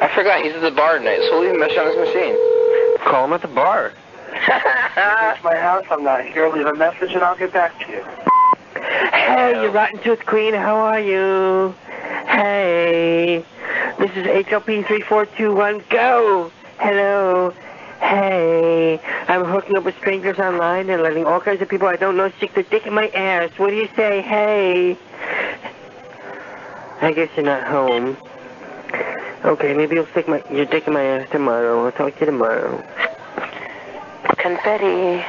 I forgot he's at the bar tonight, so we'll leave a message on his machine. Call him at the bar. Reach my house. I'm not here. Leave a message and I'll get back to you. Hey, you rotten tooth queen, how are you? Hey, this is HLP 3421, go! Hello. Hey, I'm hooking up with strangers online and letting all kinds of people I don't know stick their dick in my ass. What do you say? Hey. I guess you're not home. Okay, maybe you'll stick my your dick in my ass tomorrow. I'll talk to you tomorrow. Confetti.